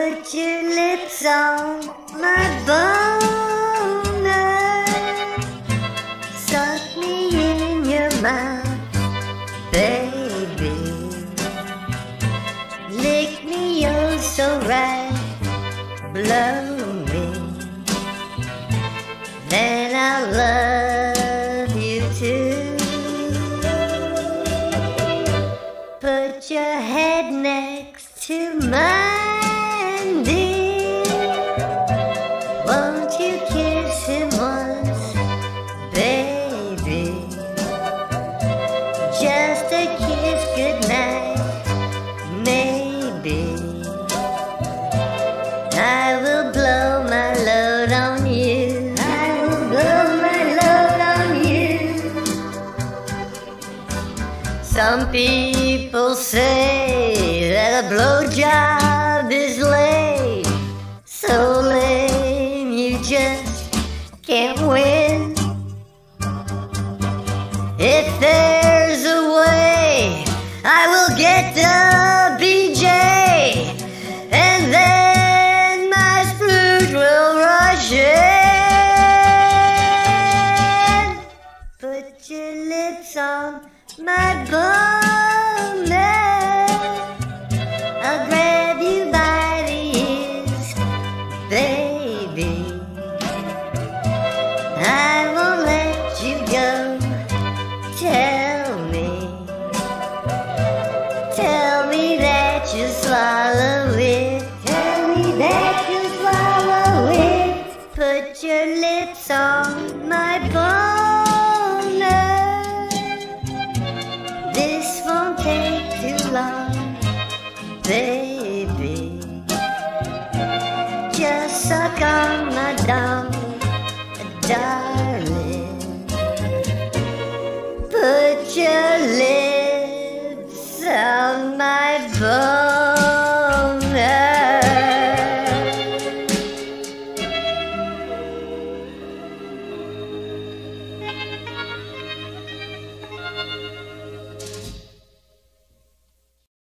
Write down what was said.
Put your lips on my boner. Suck me in your mouth, baby. Lick me oh so right, blow me. Then I'll love you too. Put your head next to mine. Once, baby? Just a kiss goodnight, maybe. I will blow my load on you. I will blow my load on you. Some people say that a blowjob is lame. Can't win. If there's a way, I will get the BJ. And then my Scrooge will rush in. Put your lips on my bonnet. I'll grab Put your lips on my bonnet. This won't take too long, baby. Just suck on my dong, dong.